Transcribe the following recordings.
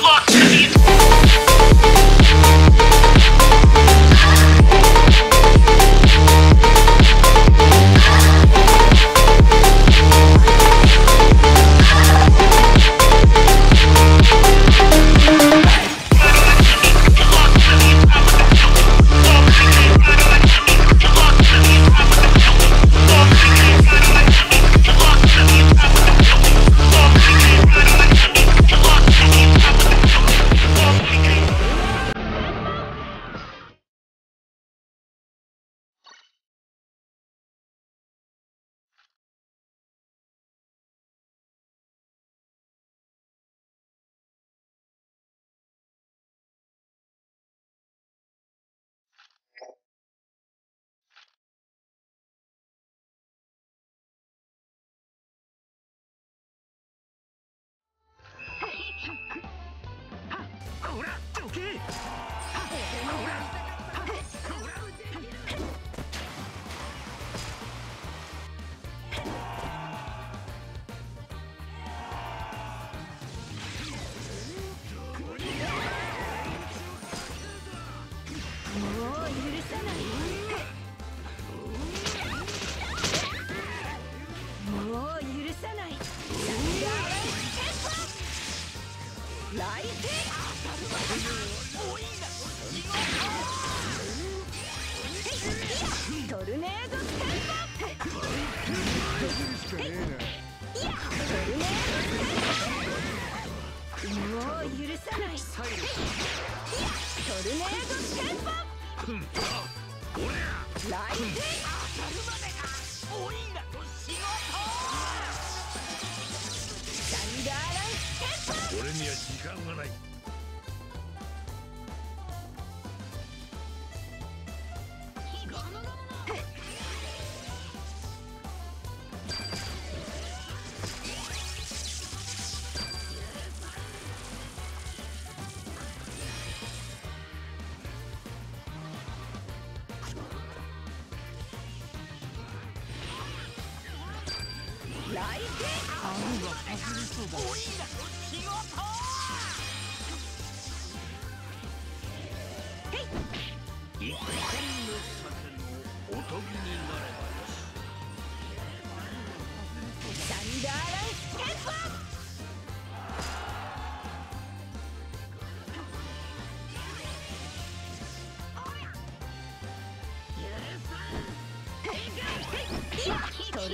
Lock the 時間がない。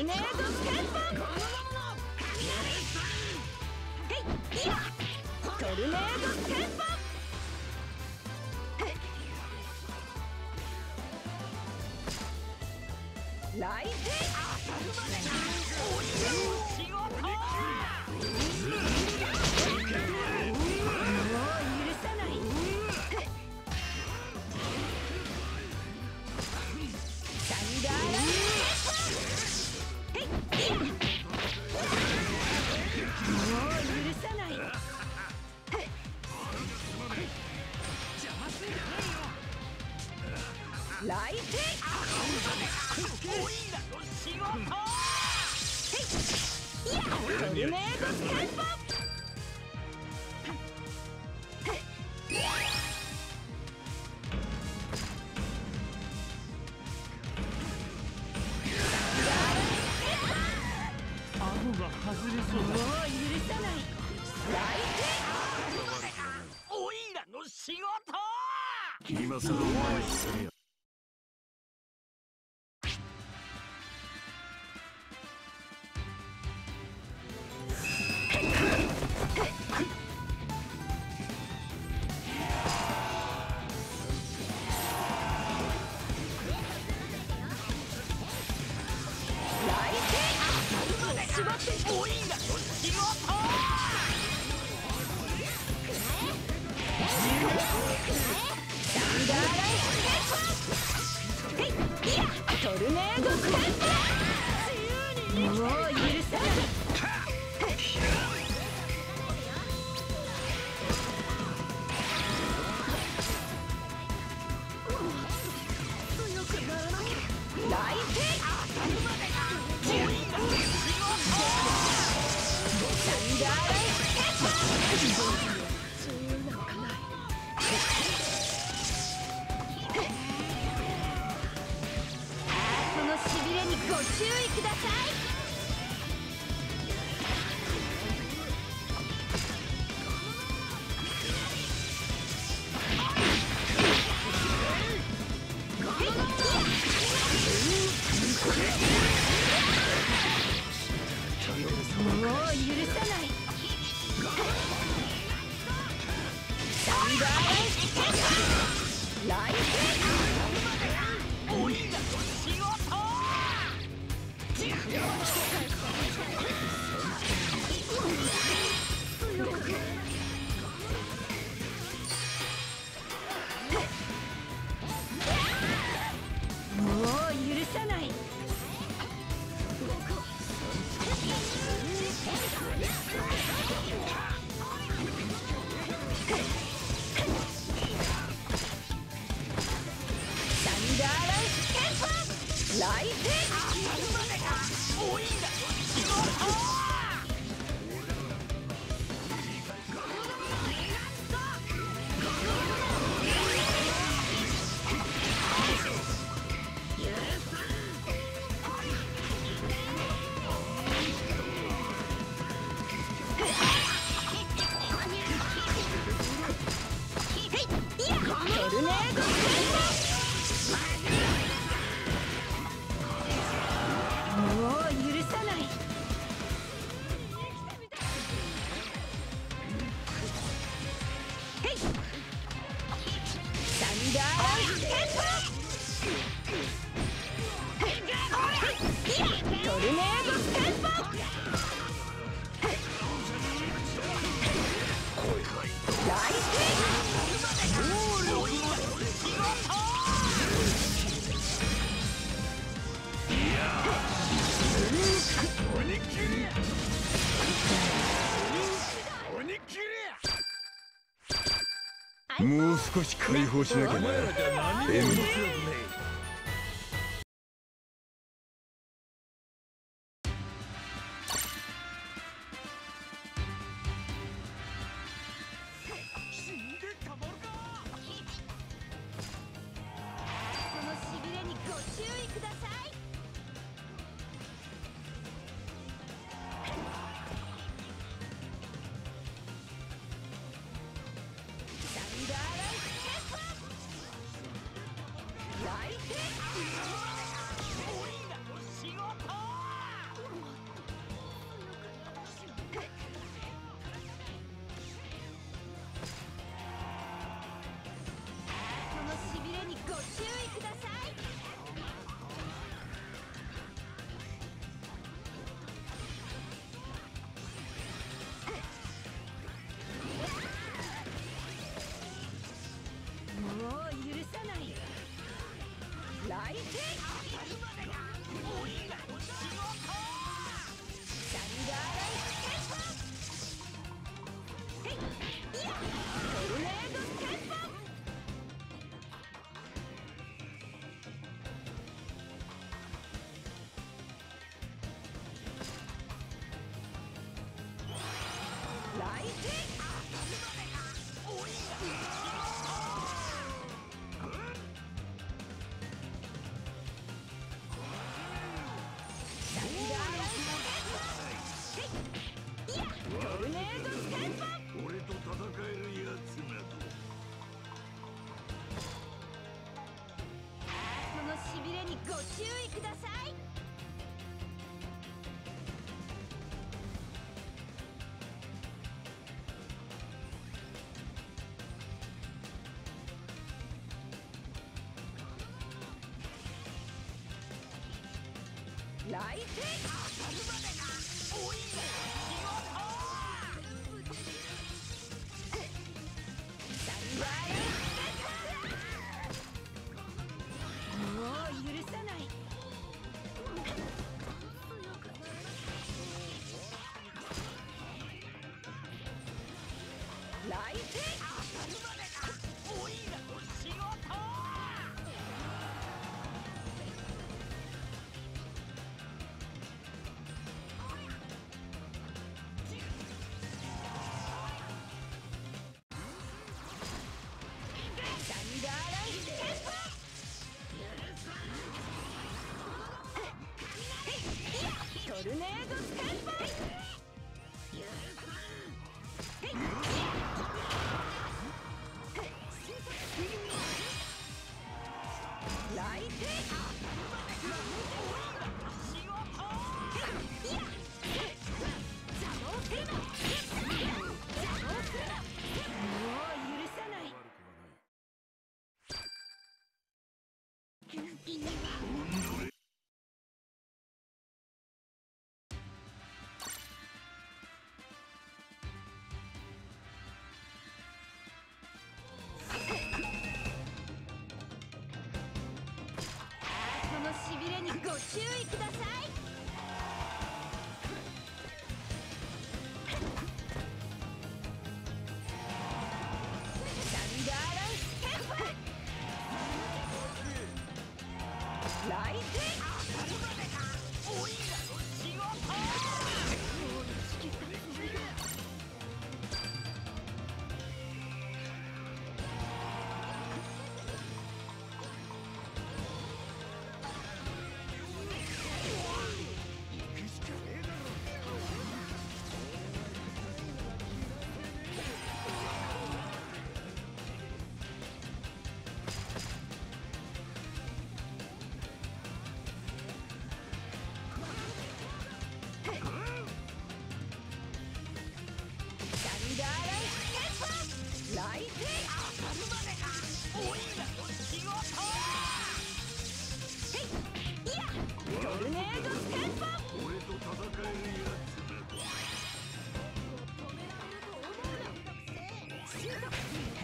トルネード旋風来敵おいらの仕事。ルネードステンボもう少し解放しなきゃな。M に泣いて当たるまでが多いん。ご注意ください。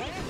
Hey!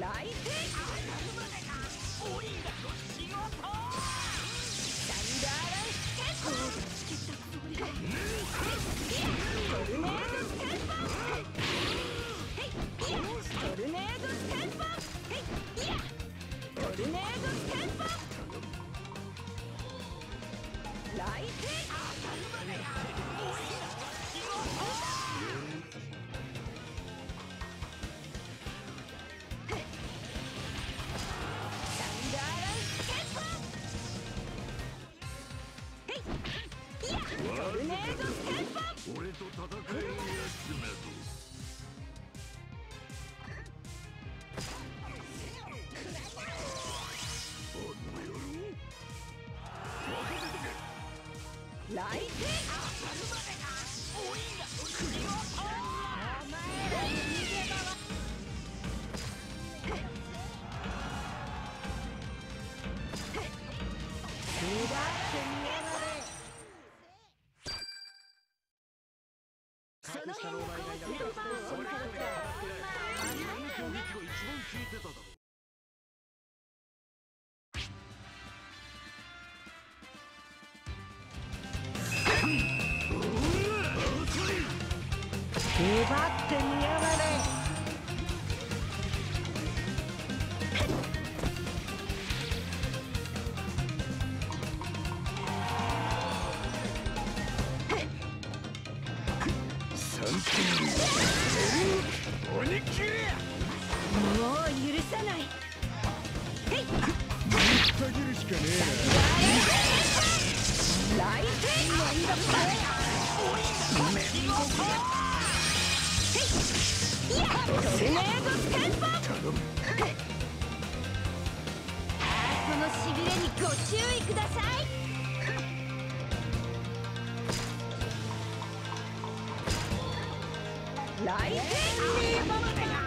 Like this? と戦い休め粘ってライフェンディーババ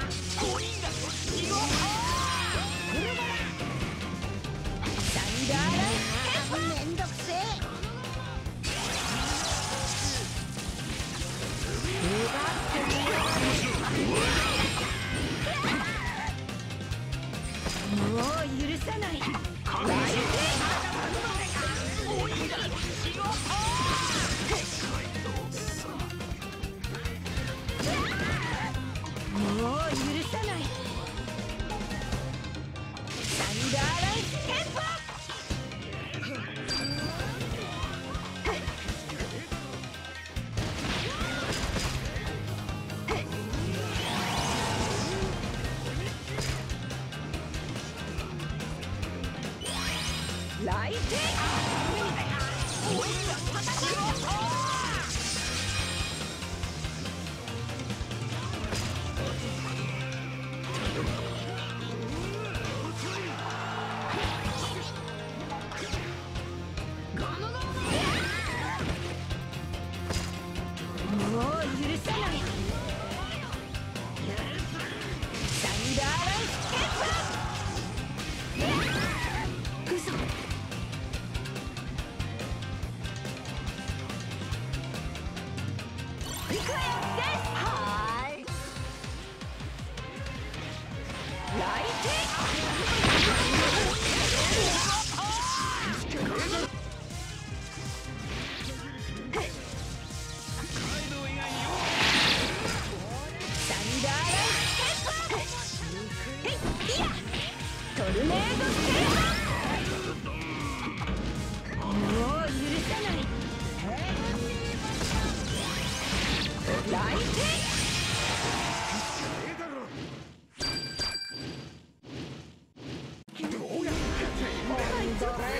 Don't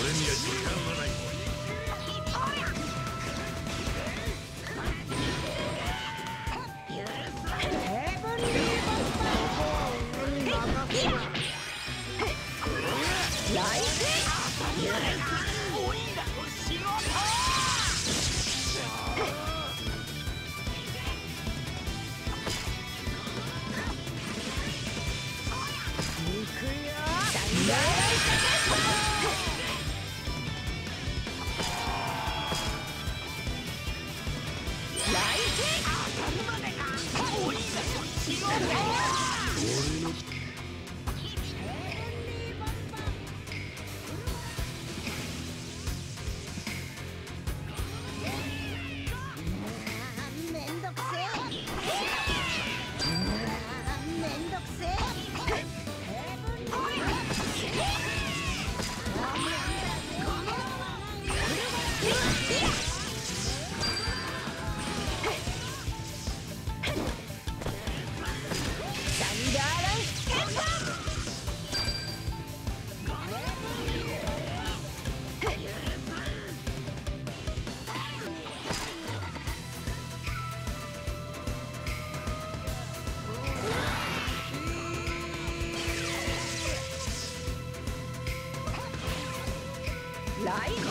俺には時間はない。Light.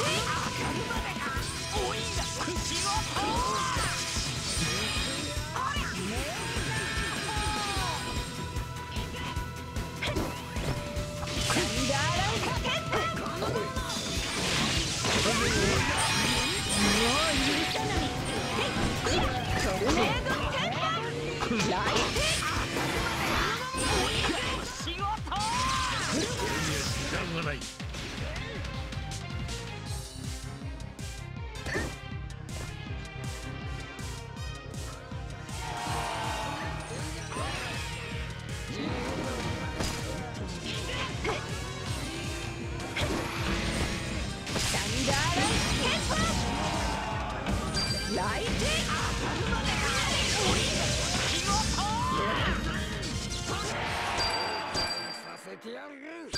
てやる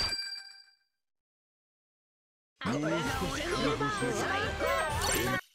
あこれがお手の番最高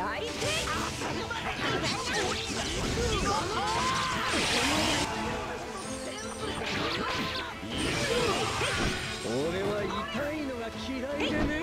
痛いのが嫌いでね。